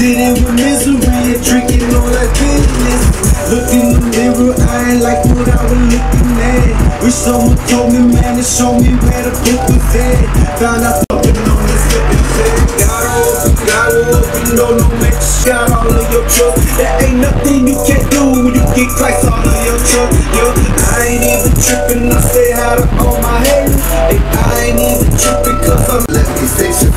city with misery, and drinking all that business. Look in the mirror, I ain't like what I was looking at. Wish someone told me, man, to show me where the book was at. Found out fucking on this flipping bed. God open, God open, no, no, sure got all of your trust. There ain't nothing you can't do when you get Christ all of your trust. Yo, I ain't even tripping, I say how to own my head. Hey, I ain't even tripping, cause I'm Let me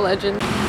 legend.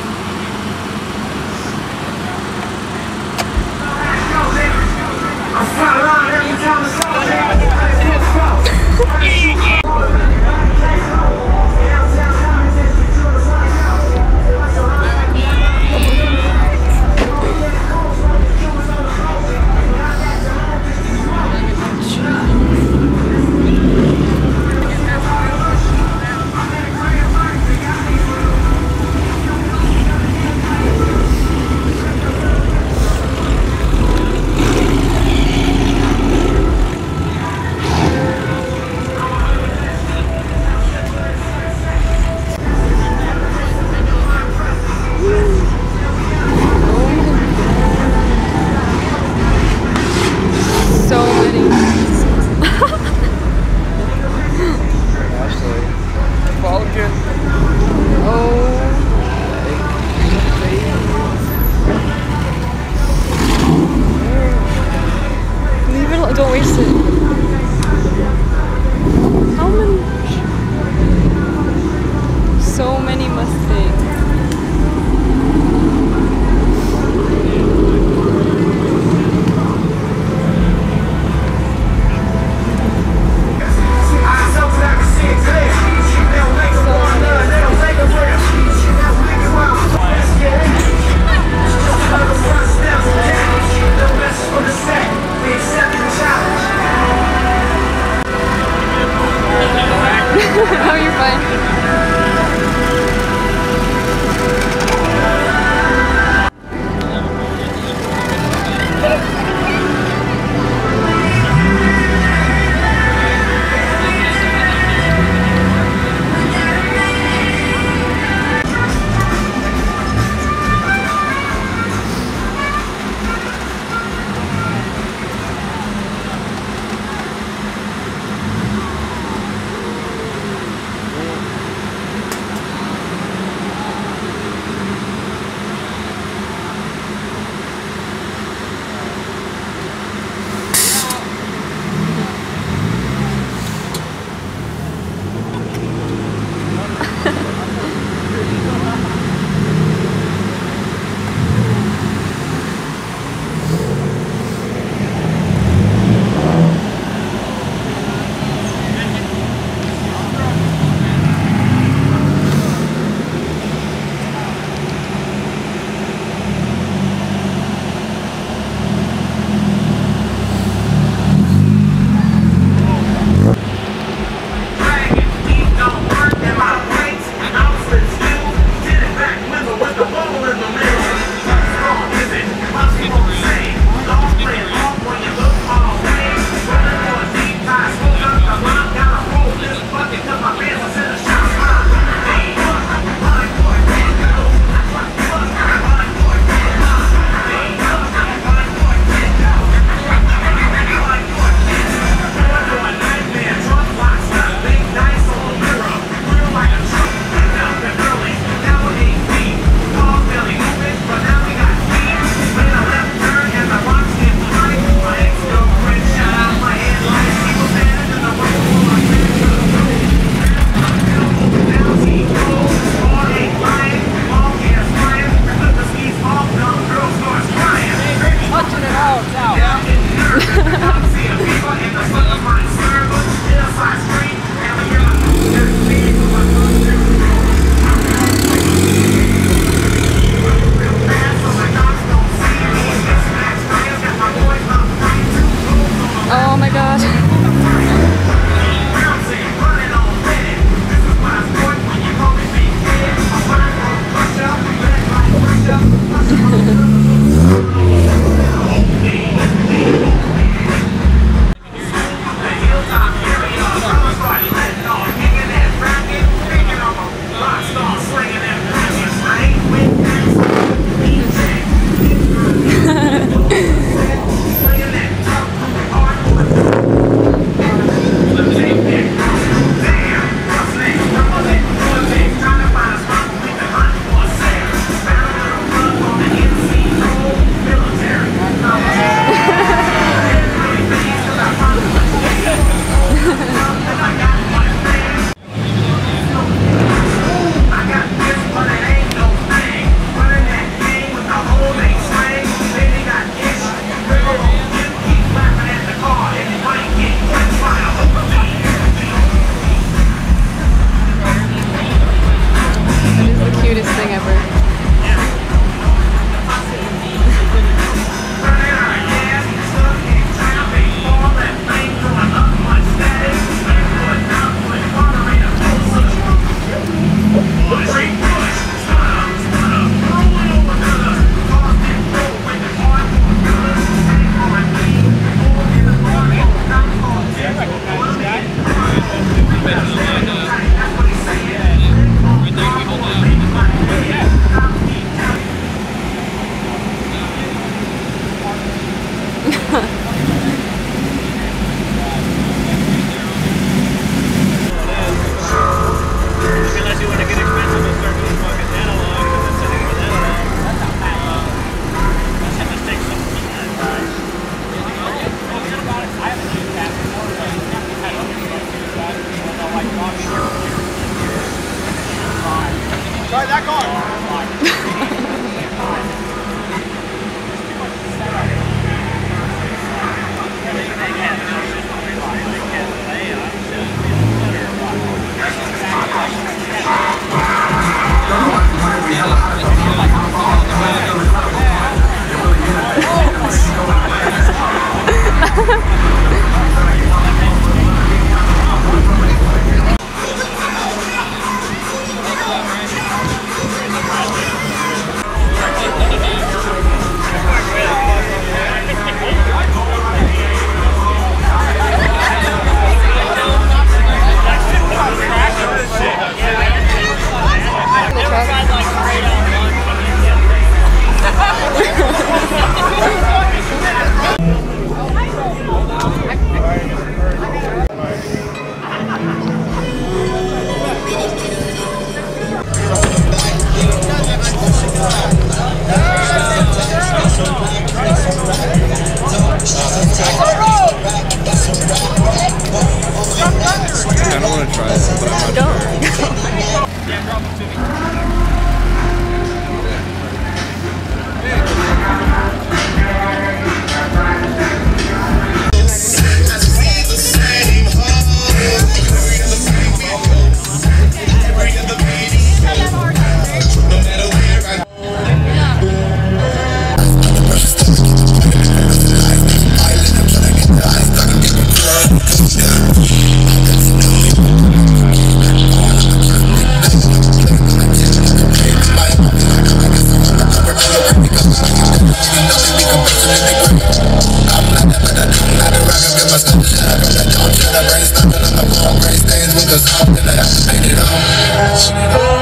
Christ.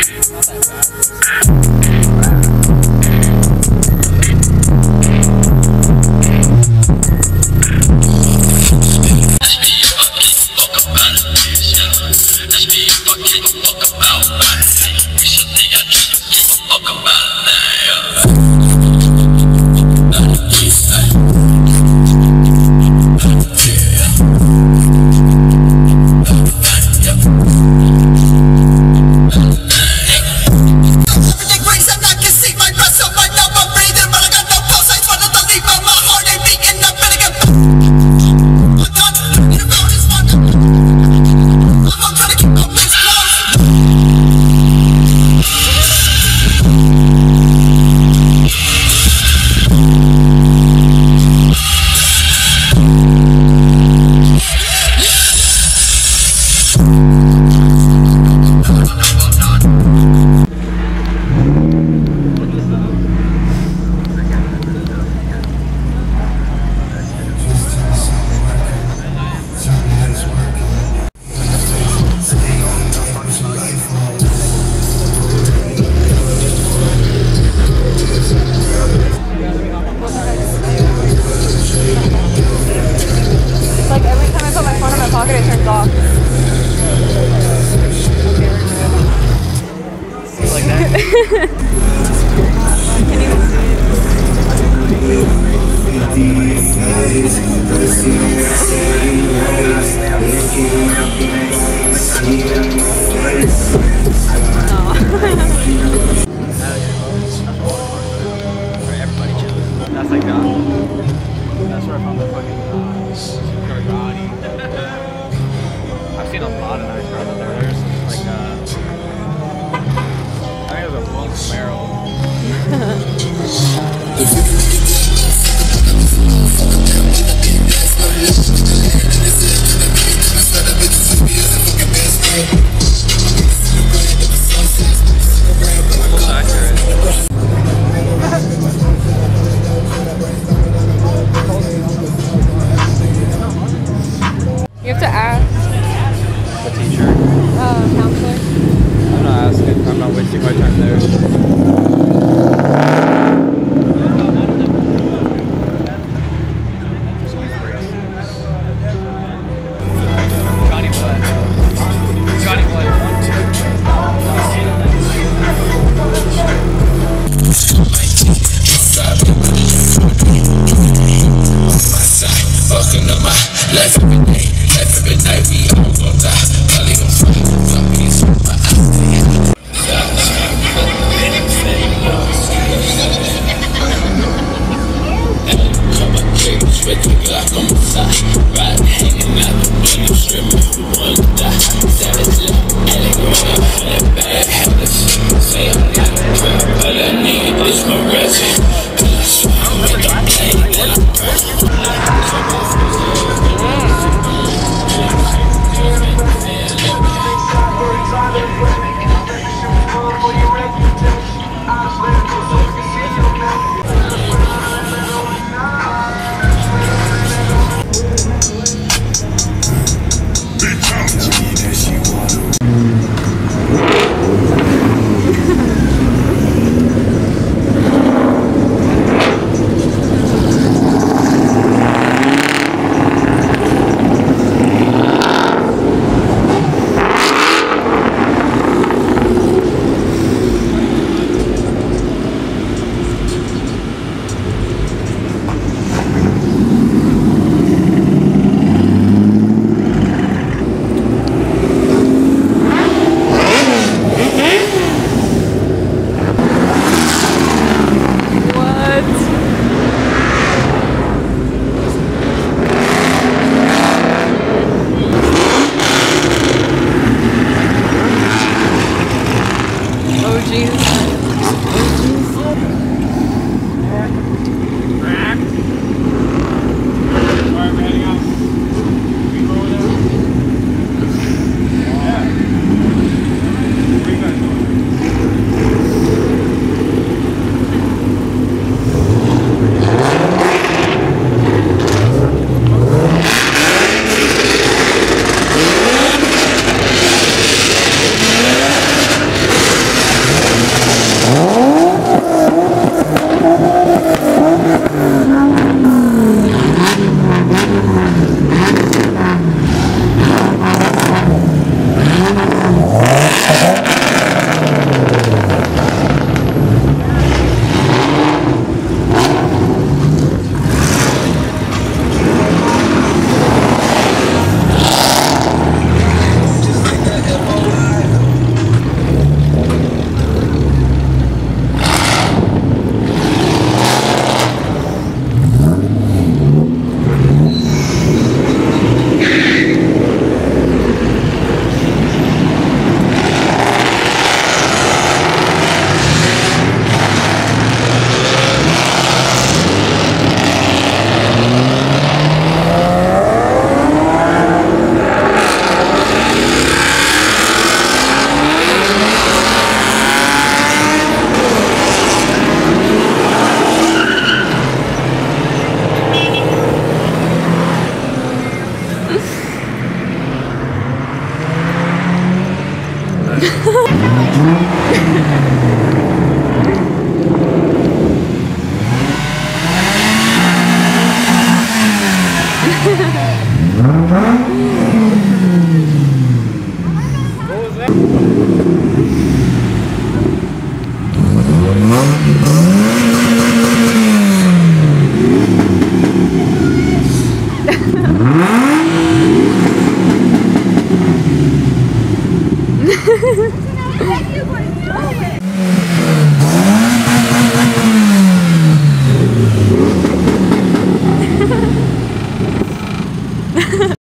Not that.